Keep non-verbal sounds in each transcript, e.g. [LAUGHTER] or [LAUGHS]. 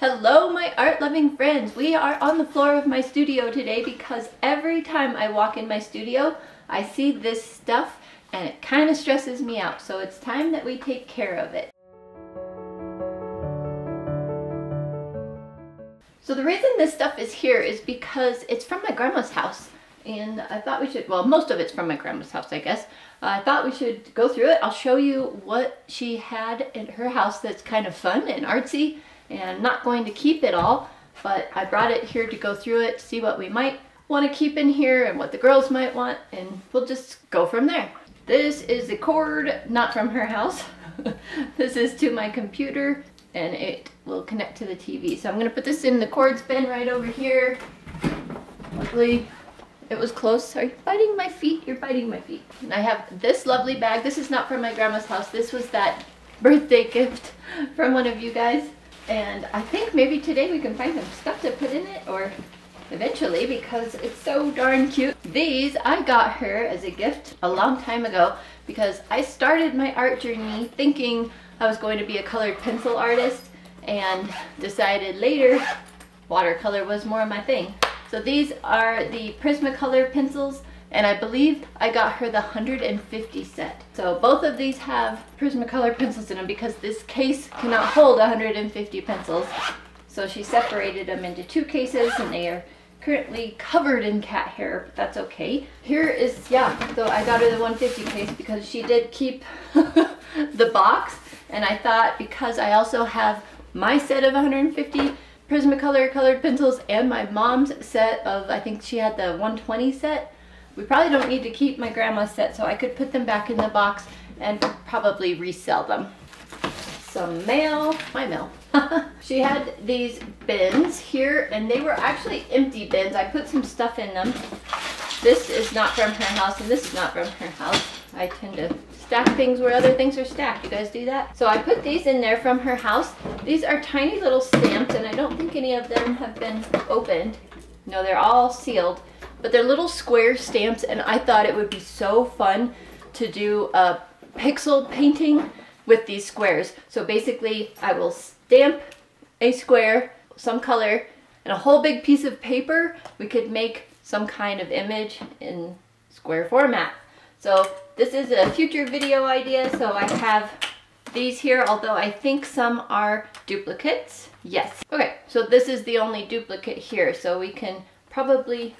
Hello my art loving friends! We are on the floor of my studio today because every time I walk in my studio I see this stuff and it kind of stresses me out so it's time that we take care of it. So the reason this stuff is here is because it's from my grandma's house and I thought we should, well most of it's from my grandma's house I guess. Uh, I thought we should go through it. I'll show you what she had in her house that's kind of fun and artsy and I'm not going to keep it all, but I brought it here to go through it, see what we might want to keep in here and what the girls might want, and we'll just go from there. This is the cord, not from her house. [LAUGHS] this is to my computer, and it will connect to the TV. So I'm to put this in the cord bin right over here. Luckily, it was close. Are you biting my feet? You're biting my feet. And I have this lovely bag. This is not from my grandma's house. This was that birthday gift [LAUGHS] from one of you guys. And I think maybe today we can find some stuff to put in it or eventually because it's so darn cute. These I got her as a gift a long time ago because I started my art journey thinking I was going to be a colored pencil artist and decided later watercolor was more of my thing. So these are the Prismacolor pencils and I believe I got her the 150 set. So both of these have Prismacolor pencils in them because this case cannot hold 150 pencils. So she separated them into two cases and they are currently covered in cat hair, but that's okay. Here is, yeah, so I got her the 150 case because she did keep [LAUGHS] the box and I thought because I also have my set of 150 Prismacolor colored pencils and my mom's set of, I think she had the 120 set, we probably don't need to keep my grandma's set, so I could put them back in the box and probably resell them. Some mail, my mail. [LAUGHS] she had these bins here, and they were actually empty bins. I put some stuff in them. This is not from her house, and this is not from her house. I tend to stack things where other things are stacked. You guys do that? So I put these in there from her house. These are tiny little stamps, and I don't think any of them have been opened. No, they're all sealed but they're little square stamps and I thought it would be so fun to do a pixel painting with these squares. So basically I will stamp a square, some color, and a whole big piece of paper. We could make some kind of image in square format. So this is a future video idea. So I have these here, although I think some are duplicates. Yes. Okay, so this is the only duplicate here. So we can probably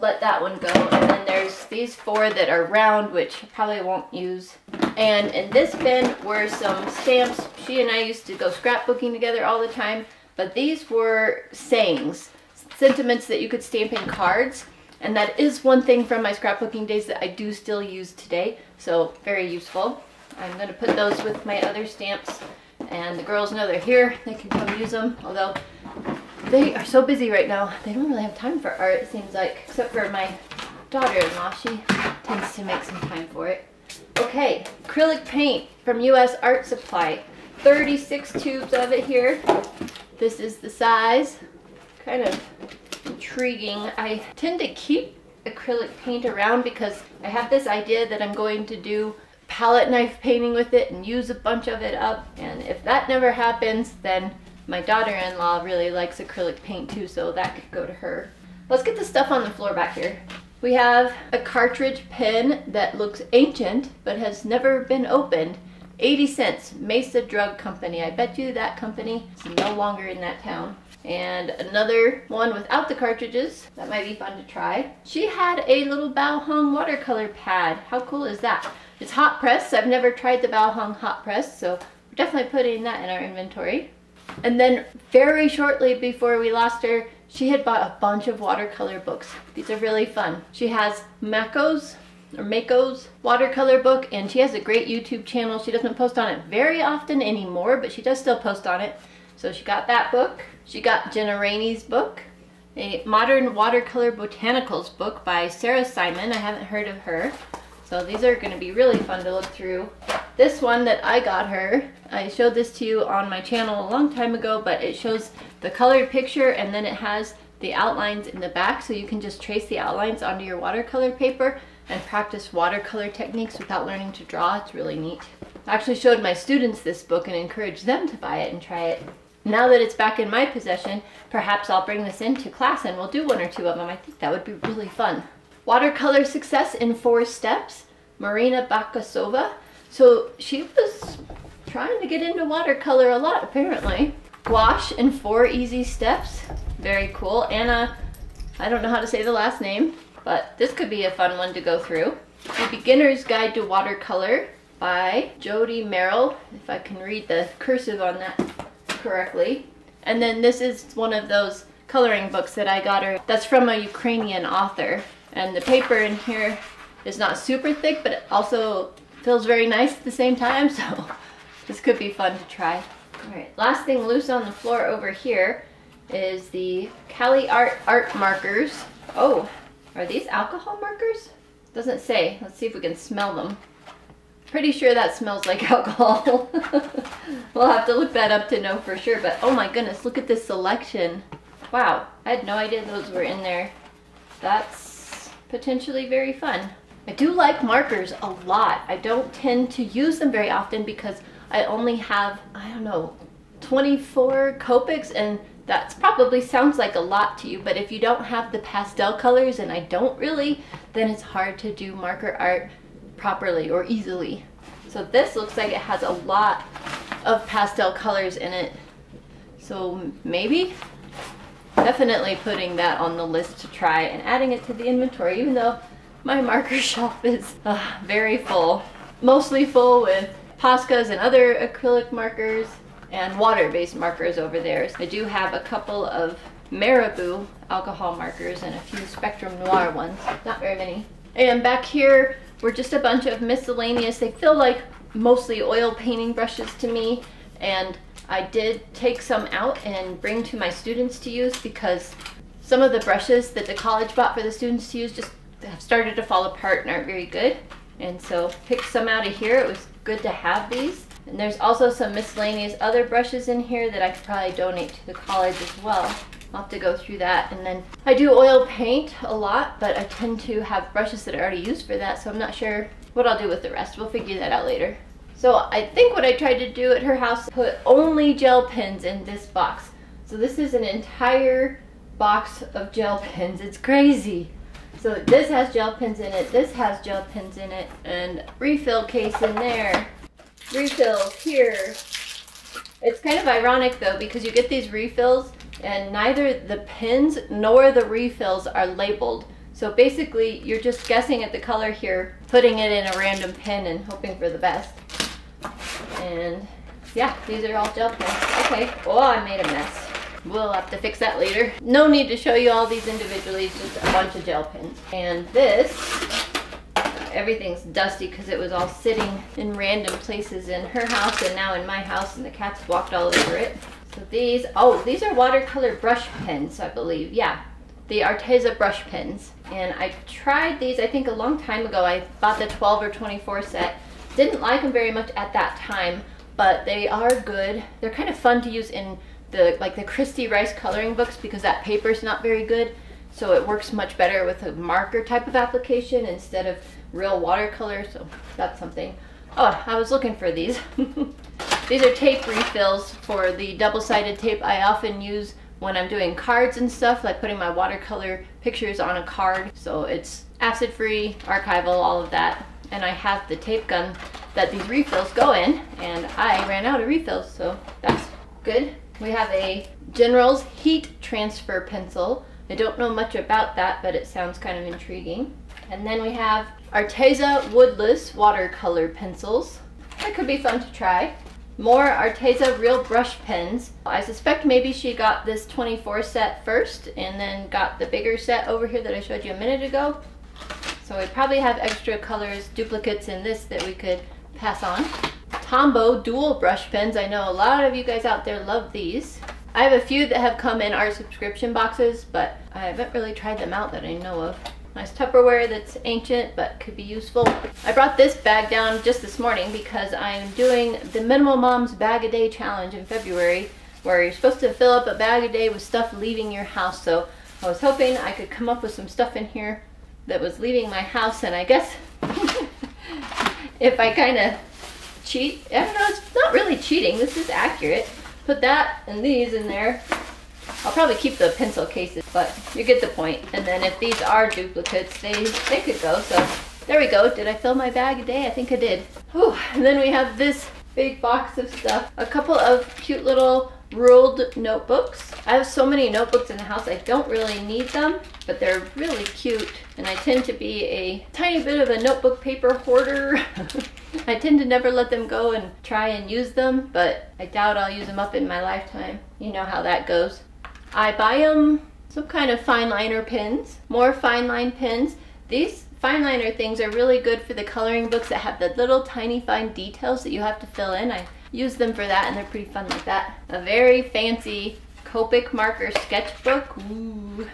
let that one go. And then there's these four that are round, which I probably won't use. And in this bin were some stamps. She and I used to go scrapbooking together all the time. But these were sayings, sentiments that you could stamp in cards. And that is one thing from my scrapbooking days that I do still use today. So very useful. I'm going to put those with my other stamps. And the girls know they're here. They can come use them. Although they are so busy right now. They don't really have time for art, it seems like, except for my daughter-in-law. She tends to make some time for it. Okay, acrylic paint from U.S. Art Supply. 36 tubes of it here. This is the size. Kind of intriguing. I tend to keep acrylic paint around because I have this idea that I'm going to do palette knife painting with it and use a bunch of it up. And if that never happens, then my daughter-in-law really likes acrylic paint too, so that could go to her. Let's get the stuff on the floor back here. We have a cartridge pen that looks ancient, but has never been opened. 80 cents, Mesa Drug Company. I bet you that company is no longer in that town. And another one without the cartridges. That might be fun to try. She had a little Bao Hong watercolor pad. How cool is that? It's hot press. I've never tried the Bao Hong hot press, so we're definitely putting that in our inventory. And then very shortly before we lost her, she had bought a bunch of watercolor books. These are really fun. She has Mako's or Mako's watercolor book and she has a great YouTube channel. She doesn't post on it very often anymore, but she does still post on it. So she got that book. She got Jenna Rainey's book, a Modern Watercolor Botanicals book by Sarah Simon. I haven't heard of her. So these are going to be really fun to look through. This one that I got her, I showed this to you on my channel a long time ago, but it shows the colored picture and then it has the outlines in the back so you can just trace the outlines onto your watercolor paper and practice watercolor techniques without learning to draw. It's really neat. I actually showed my students this book and encouraged them to buy it and try it. Now that it's back in my possession, perhaps I'll bring this into class and we'll do one or two of them. I think that would be really fun. Watercolor Success in Four Steps, Marina Bakasova. So she was trying to get into watercolor a lot apparently. Gouache in Four Easy Steps, very cool. Anna, I don't know how to say the last name, but this could be a fun one to go through. The Beginner's Guide to Watercolor by Jody Merrill, if I can read the cursive on that correctly. And then this is one of those coloring books that I got her that's from a Ukrainian author. And the paper in here is not super thick, but it also feels very nice at the same time, [LAUGHS] so this could be fun to try. All right, last thing loose on the floor over here is the Caliart art markers. Oh, are these alcohol markers? Doesn't say. Let's see if we can smell them. Pretty sure that smells like [LAUGHS] alcohol. [LAUGHS] we'll have to look that up to know for sure, but oh my goodness, look at this selection. Wow, I had no idea those were in there. That's potentially very fun. I do like markers a lot. I don't tend to use them very often because I only have, I don't know, 24 Copics and that probably sounds like a lot to you, but if you don't have the pastel colors, and I don't really, then it's hard to do marker art properly or easily. So this looks like it has a lot of pastel colors in it. So maybe definitely putting that on the list to try and adding it to the inventory, even though my marker [LAUGHS] shelf is uh, very full. Mostly full with Poscas and other acrylic markers and water-based markers over there. I do have a couple of Marabu alcohol markers and a few Spectrum Noir ones, not very many. And back here were just a bunch of miscellaneous, they feel like mostly oil painting brushes to me and I did take some out and bring to my students to use because some of the brushes that the college bought for the students to use just have started to fall apart and aren't very good. And so picked some out of here. It was good to have these. And there's also some miscellaneous other brushes in here that I could probably donate to the college as well. I'll have to go through that. And then I do oil paint a lot, but I tend to have brushes that are already used for that, so I'm not sure what I'll do with the rest. We'll figure that out later. So I think what I tried to do at her house, put only gel pens in this box. So this is an entire box of gel pens. It's crazy. So this has gel pens in it, this has gel pens in it, and refill case in there. Refills here. It's kind of ironic though because you get these refills and neither the pins nor the refills are labeled. So basically you're just guessing at the color here, putting it in a random pin and hoping for the best. And yeah, these are all gel pens. Okay, oh I made a mess. We'll have to fix that later. No need to show you all these individually, just a bunch of gel pens. And this, everything's dusty because it was all sitting in random places in her house and now in my house and the cats walked all over it. So these, oh, these are watercolor brush pens, I believe. Yeah, the Arteza brush pens. And I tried these, I think a long time ago. I bought the 12 or 24 set. Didn't like them very much at that time, but they are good. They're kind of fun to use in the like the Christy Rice coloring books because that paper is not very good. So it works much better with a marker type of application instead of real watercolor. So that's something. Oh, I was looking for these. [LAUGHS] these are tape refills for the double-sided tape I often use when I'm doing cards and stuff, like putting my watercolor pictures on a card. So it's acid-free, archival, all of that. And I have the tape gun that these refills go in, and I ran out of refills, so that's good. We have a General's Heat Transfer Pencil. I don't know much about that, but it sounds kind of intriguing. And then we have Arteza Woodless Watercolor Pencils. That could be fun to try. More Arteza Real Brush Pens. I suspect maybe she got this 24 set first and then got the bigger set over here that I showed you a minute ago. So we probably have extra colors, duplicates in this that we could pass on. Tombow dual brush pens. I know a lot of you guys out there love these. I have a few that have come in our subscription boxes, but I haven't really tried them out that I know of. Nice Tupperware that's ancient, but could be useful. I brought this bag down just this morning because I'm doing the Minimal Moms Bag a Day Challenge in February, where you're supposed to fill up a bag a day with stuff leaving your house. So I was hoping I could come up with some stuff in here that was leaving my house, and I guess [LAUGHS] if I kind of cheat. I don't know, it's not really cheating. This is accurate. put that and these in there. I'll probably keep the pencil cases, but you get the point. And then if these are duplicates, they, they could go. So there we go. Did I fill my bag a day? I think I did. Whew. And then we have this big box of stuff. A couple of cute little ruled notebooks. I have so many notebooks in the house, I don't really need them, but they're really cute. And I tend to be a tiny bit of a notebook paper hoarder. [LAUGHS] I tend to never let them go and try and use them, but I doubt I'll use them up in my lifetime. You know how that goes. I buy them some kind of fine liner pins, more fine line pins. These fine liner things are really good for the coloring books that have the little tiny fine details that you have to fill in. I use them for that and they're pretty fun like that. A very fancy Copic marker sketchbook. Ooh,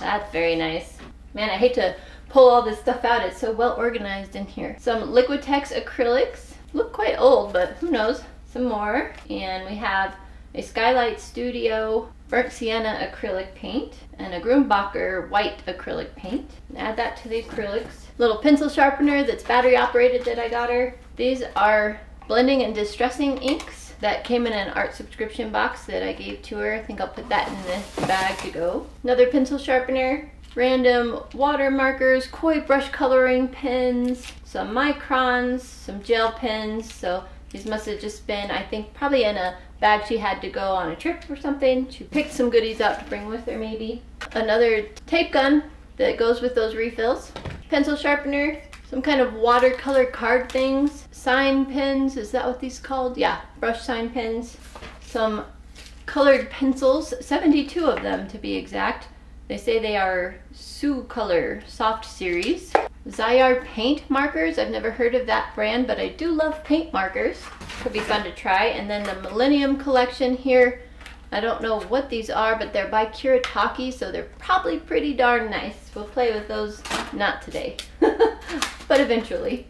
that's very nice. Man, I hate to pull all this stuff out. It's so well organized in here. Some Liquitex acrylics. Look quite old, but who knows. Some more. And we have a Skylight Studio burnt sienna acrylic paint and a Grumbacher white acrylic paint. Add that to the acrylics. Little pencil sharpener that's battery operated that I got her. These are blending and distressing inks that came in an art subscription box that I gave to her. I think I'll put that in the bag to go. Another pencil sharpener, random water markers, koi brush coloring pens, some microns, some gel pens. So these must have just been, I think, probably in a bag she had to go on a trip or something. She picked some goodies out to bring with her maybe. Another tape gun that goes with those refills. Pencil sharpener, some kind of watercolor card things, sign pins, is that what these called? Yeah, brush sign pins, some colored pencils, 72 of them to be exact. They say they are Soucolor Soft Series. Zeyar paint markers, I've never heard of that brand, but I do love paint markers. Could be fun to try. And then the Millennium Collection here, I don't know what these are, but they're by Kuretake, so they're probably pretty darn nice. We'll play with those, not today, [LAUGHS] but eventually.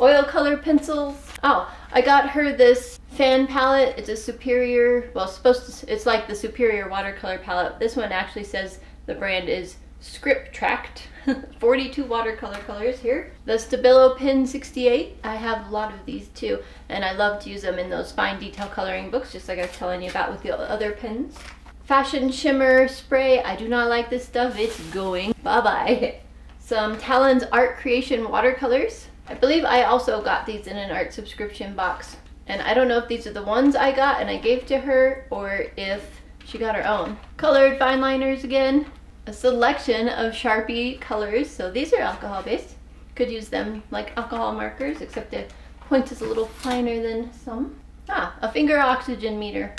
Oil color pencils. Oh, I got her this fan palette. It's a superior, well, it's supposed to, it's like the superior watercolor palette. This one actually says the brand is Script Tract. [LAUGHS] 42 watercolor colors here. The Stabilo Pen 68, I have a lot of these too, and I love to use them in those fine detail coloring books, just like I was telling you about with the other pens. Fashion Shimmer Spray, I do not like this stuff, it's going bye-bye. [LAUGHS] Some Talens Art Creation watercolors. I believe I also got these in an art subscription box, and I don't know if these are the ones I got and I gave to her, or if she got her own. Colored fine liners again, a selection of Sharpie colors. So these are alcohol based. Could use them like alcohol markers, except the point is a little finer than some. Ah, a finger oxygen meter.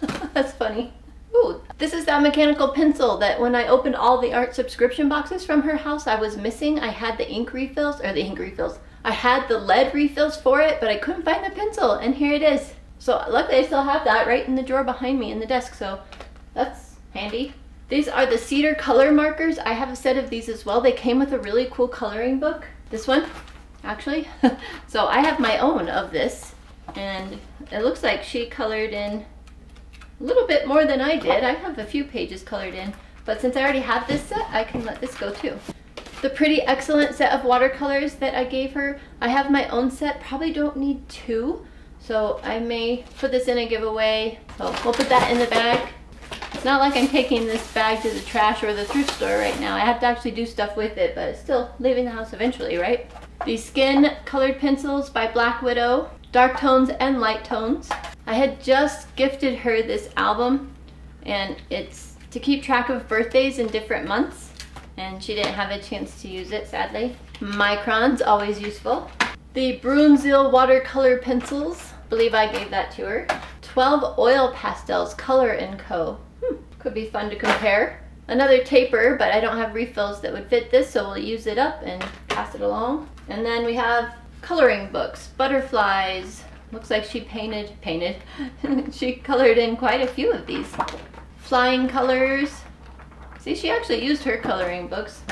[LAUGHS] That's funny. Ooh, this is that mechanical pencil that when I opened all the art subscription boxes from her house, I was missing. I had the ink refills, or the ink refills. I had the lead refills for it, but I couldn't find the pencil, and here it is. So luckily I still have that right in the drawer behind me in the desk, so that's handy. These are the cedar color markers. I have a set of these as well. They came with a really cool coloring book. This one, actually. [LAUGHS] so I have my own of this and it looks like she colored in a little bit more than I did. I have a few pages colored in, but since I already have this set, I can let this go too. The pretty excellent set of watercolors that I gave her. I have my own set, probably don't need two, so I may put this in a giveaway. So we'll put that in the bag. It's not like I'm taking this bag to the trash or the thrift store right now. I have to actually do stuff with it, but it's still leaving the house eventually, right? These skin colored pencils by Black Widow, dark tones and light tones. I had just gifted her this album and it's to keep track of birthdays in different months and she didn't have a chance to use it sadly. Microns, always useful. The Bruynzeel watercolor pencils, believe I gave that to her. 12 oil pastels, Color & Co. Could be fun to compare. Another taper, but I don't have refills that would fit this, so we'll use it up and pass it along. And then we have coloring books, butterflies. Looks like she painted, painted, [LAUGHS] she colored in quite a few of these. Flying colors. See, she actually used her coloring books.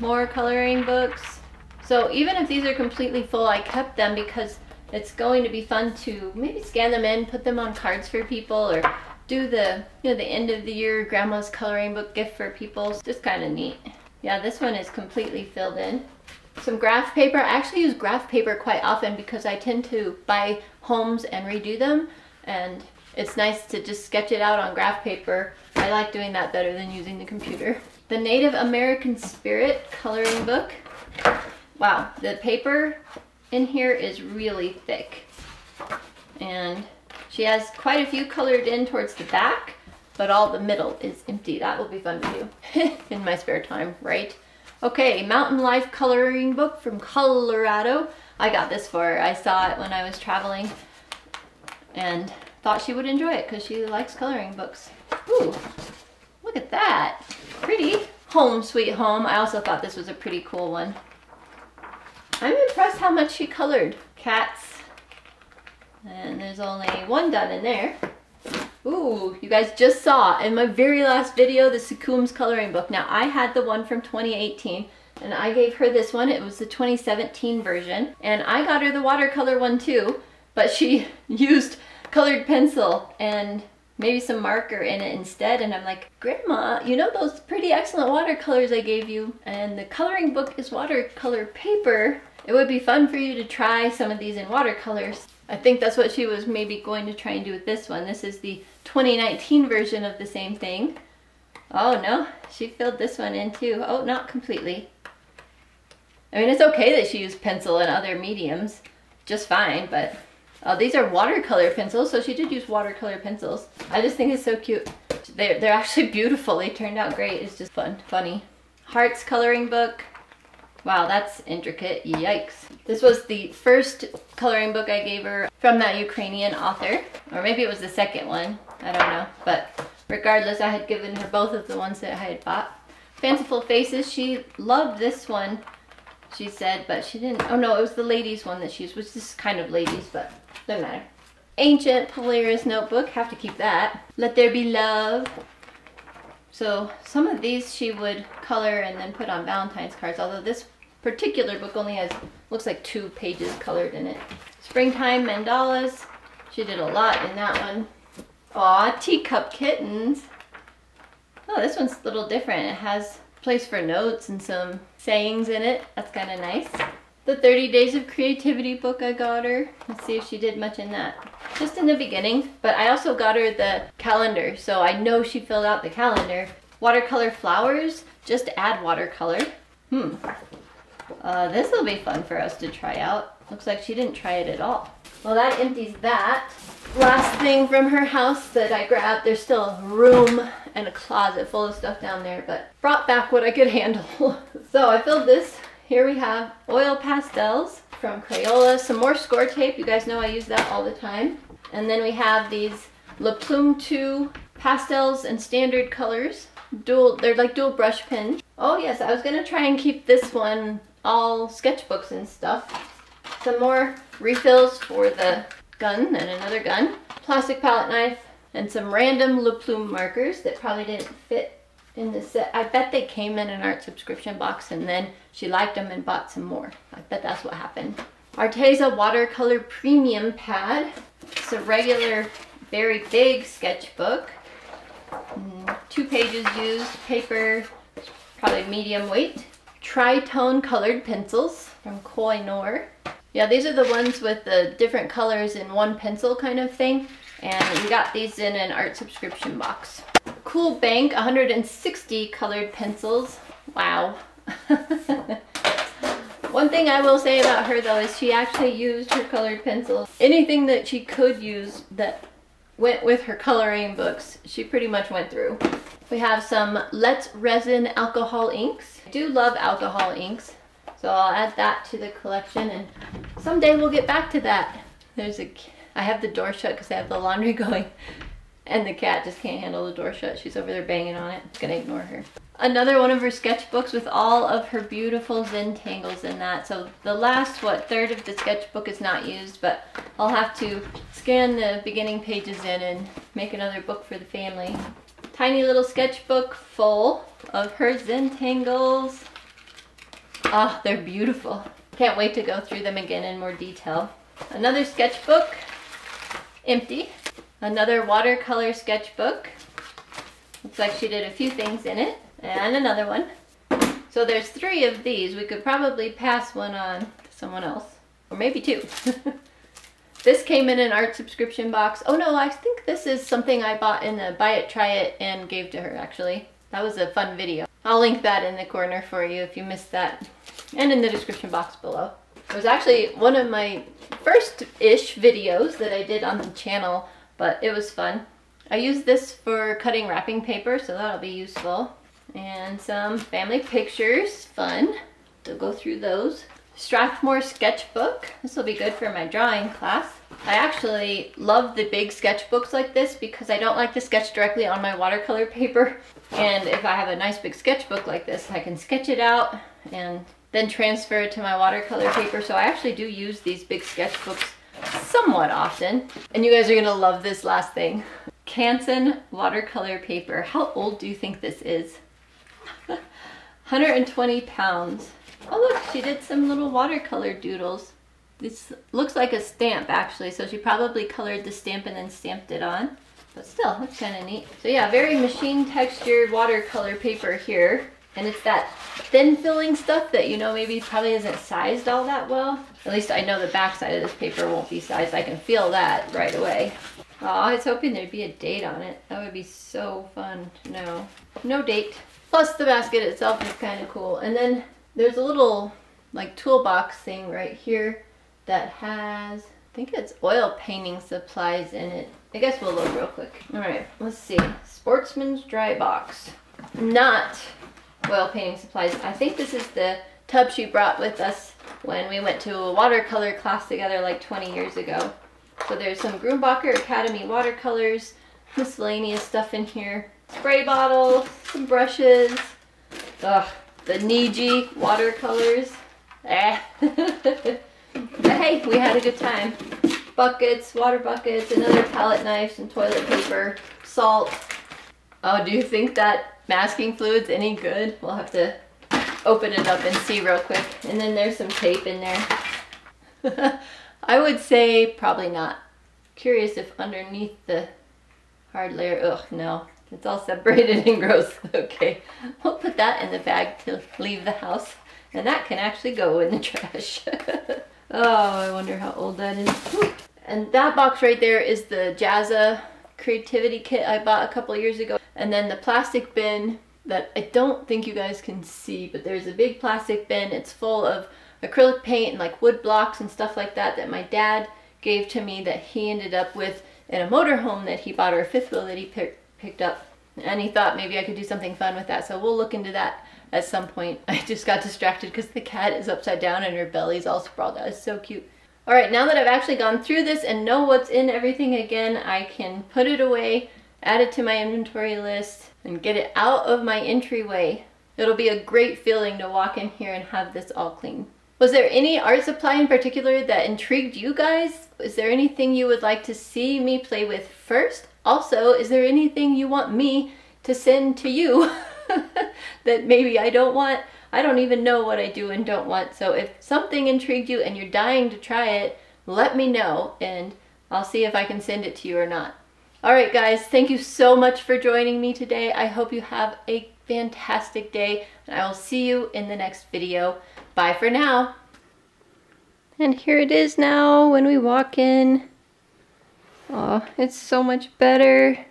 More coloring books. So even if these are completely full, I kept them because it's going to be fun to maybe scan them in, put them on cards for people, or do the, you know, the end of the year grandma's coloring book gift for people. It's just kind of neat. Yeah, this one is completely filled in. Some graph paper. I actually use graph paper quite often because I tend to buy homes and redo them. And it's nice to just sketch it out on graph paper. I like doing that better than using the computer. The Native American Spirit coloring book. Wow, the paper in here is really thick. And she has quite a few colored in towards the back, but all the middle is empty. That will be fun to do [LAUGHS] in my spare time, right? Okay, Mountain Life coloring book from Colorado. I got this for her. I saw it when I was traveling and thought she would enjoy it because she likes coloring books. Ooh, look at that. Pretty. Home Sweet Home. I also thought this was a pretty cool one. I'm impressed how much she colored. Cats, and there's only one done in there. Ooh, you guys just saw in my very last video the Sakuems coloring book. Now I had the one from 2018 and I gave her this one. It was the 2017 version. And I got her the watercolor one too, but she [LAUGHS] used colored pencil and maybe some marker in it instead. And I'm like, Grandma, you know those pretty excellent watercolors I gave you? And the coloring book is watercolor paper. It would be fun for you to try some of these in watercolors. I think that's what she was maybe going to try and do with this one. This is the 2019 version of the same thing. Oh no, she filled this one in too. Oh, not completely. I mean, it's okay that she used pencil and other mediums, just fine, but oh, these are watercolor pencils, so she did use watercolor pencils. I just think it's so cute. They're, they're actually [LAUGHS] beautiful. They turned out great. It's just fun, funny. Hearts coloring book. Wow, that's intricate. Yikes. This was the first coloring book I gave her from that Ukrainian author. Or maybe it was the second one. I don't know. But regardless, I had given her both of the ones that I had bought. Fanciful Faces, she loved this one, she said, but she didn't. Oh no, it was the ladies one that she used, which is kind of ladies, but doesn't matter. Ancient Polaris Notebook, have to keep that. Let There Be Love, so some of these she would color and then put on Valentine's cards, although this particular book only has, looks like two pages colored in it. Springtime Mandalas, she did a lot in that one. Aw, Teacup Kittens. Oh, this one's a little different. It has place for notes and some sayings in it. That's kind of nice. The 30 Days of Creativity book I got her. Let's see if she did much in that. Just in the beginning, but I also got her the calendar, so I know she filled out the calendar. Watercolor flowers, just add watercolor. Hmm. Uh, this will be fun for us to try out. Looks like she didn't try it at all. Well, that empties that. Last thing from her house that I grabbed, there's still a room and a closet full of stuff down there, but brought back what I could handle. [LAUGHS] so I filled this here we have oil pastels from Crayola, some more score tape. You guys know I use that all the time. And then we have these Le Plume 2 pastels and standard colors. Dual, they're like dual brush pens. Oh yes, I was gonna try and keep this one all sketchbooks and stuff. Some more refills for the gun and another gun. Plastic palette knife and some random Le Plume markers that probably didn't fit in the set. I bet they came in an art subscription box and then she liked them and bought some more. I bet that's what happened. Arteza Watercolor Premium Pad. It's a regular, very big sketchbook. Mm, two pages used, paper, probably medium weight. Tritone colored pencils from Koh-i-Noor. Yeah, these are the ones with the different colors in one pencil kind of thing. And we got these in an art subscription box. Cool Bank 160 colored pencils. Wow. [LAUGHS] One thing I will say about her though is she actually used her colored pencils. Anything that she could use that went with her coloring books, she pretty much went through. We have some Let's Resin alcohol inks. I do love alcohol inks, so I'll add that to the collection and someday we'll get back to that. There's a, I have the door shut because I have the laundry [LAUGHS] going. And the cat just can't handle the door shut. She's over there banging on it. It's gonna ignore her. Another one of her sketchbooks with all of her beautiful Zentangles in that. So the last, what, third of the sketchbook is not used, but I'll have to scan the beginning pages in and make another book for the family. Tiny little sketchbook full of her Zentangles. Ah, oh, they're beautiful. Can't wait to go through them again in more detail. Another sketchbook, empty. Another watercolor sketchbook. Looks like she did a few things in it. And another one. So there's three of these. We could probably pass one on to someone else. Or maybe two. [LAUGHS] This came in an art subscription box. Oh no, I think this is something I bought in the buy it, try it, and gave to her actually. That was a fun video. I'll link that in the corner for you if you missed that and in the description box below. It was actually one of my first-ish videos that I did on the channel, but it was fun. I used this for cutting wrapping paper, so that'll be useful. And some family pictures, fun to go through those. Strathmore sketchbook. This will be good for my drawing class. I actually love the big sketchbooks like this because I don't like to sketch directly on my watercolor paper. And if I have a nice big sketchbook like this, I can sketch it out and then transfer it to my watercolor paper. So I actually do use these big sketchbooks somewhat often. And you guys are gonna love this last thing. Canson watercolor paper. How old do you think this is? 120 pounds. Oh look, she did some little watercolor doodles. This looks like a stamp actually, so she probably colored the stamp and then stamped it on. But still, looks kind of neat. So yeah, very machine textured watercolor paper here. And it's that thin filling stuff that, you know, maybe probably isn't sized all that well. At least I know the back side of this paper won't be sized. I can feel that right away. Oh, I was hoping there'd be a date on it. That would be so fun to know. No date. Plus the basket itself is kind of cool. And then there's a little like toolbox thing right here that has, I think it's oil painting supplies in it. I guess we'll look real quick. All right, let's see. Sportsman's dry box. Not oil painting supplies. I think this is the tub she brought with us when we went to a watercolor class together like 20 years ago. So there's some Grumbacher Academy watercolors, miscellaneous stuff in here. Spray bottle, some brushes. Ugh, the Niji watercolors. Eh. [LAUGHS] but hey, we had a good time. Buckets, water buckets, another palette knife, some toilet paper, salt. Oh, do you think that masking fluid's any good? We'll have to open it up and see real quick. And then there's some tape in there. [LAUGHS] I would say probably not. Curious if underneath the hard layer, ugh, no. It's all separated and gross. [LAUGHS] Okay, we'll put that in the bag to leave the house. And that can actually go in the trash. [LAUGHS] oh, I wonder how old that is. And that box right there is the Jazza creativity kit I bought a couple years ago. And then the plastic bin that I don't think you guys can see, but there's a big plastic bin. It's full of acrylic paint and like wood blocks and stuff like that that my dad gave to me that he ended up with in a motorhome that he bought or a fifth wheel that he picked up. And he thought maybe I could do something fun with that. So we'll look into that at some point. [LAUGHS] I just got distracted because the cat is upside down and her belly's all sprawled out. It's so cute. All right, now that I've actually gone through this and know what's in everything again, I can put it away, add it to my inventory list, and get it out of my entryway. It'll be a great feeling to walk in here and have this all clean. Was there any art supply in particular that intrigued you guys? Is there anything you would like to see me play with first? Also, is there anything you want me to send to you [LAUGHS] that maybe I don't want? I don't even know what I do and don't want. So if something intrigued you and you're dying to try it, let me know and I'll see if I can send it to you or not. Alright guys, thank you so much for joining me today. I hope you have a fantastic day and I will see you in the next video. Bye for now. And here it is now when we walk in. Oh, it's so much better.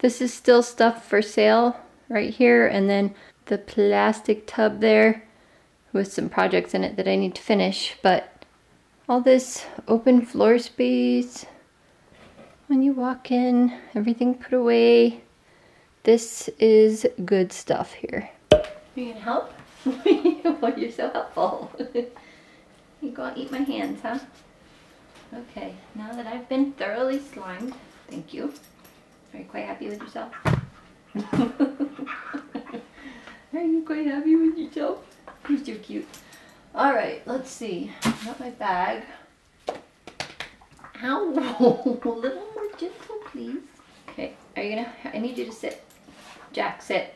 This is still stuff for sale right here and then the plastic tub there with some projects in it that I need to finish, but all this open floor space, when you walk in, everything put away. This is good stuff here. You can help? [LAUGHS] well, you're so helpful. [LAUGHS] you go and eat my hands, huh? Okay, now that I've been thoroughly slimed, thank you. Are you quite happy with yourself? [LAUGHS] Are you quite happy with yourself? You're so cute. All right, let's see. I Got my bag. Ow, [LAUGHS] a little more gentle, please. Okay, are you gonna, I need you to sit. Jack, sit.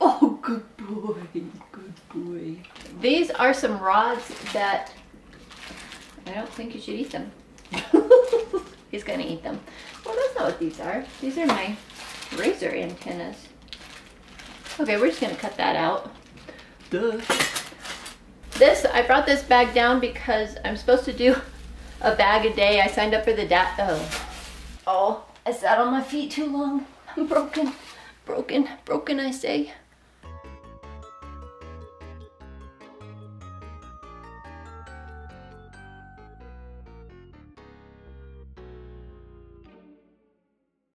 Oh, good boy, good boy. These are some rods that I don't think you should eat them. [LAUGHS] He's gonna eat them. Well, that's not what these are. These are my razor antennas. Okay, we're just gonna cut that out. Duh. This, I brought this bag down because I'm supposed to do a bag a day. I signed up for the DAT. Oh, oh, I sat on my feet too long. I'm broken, broken, broken. I say.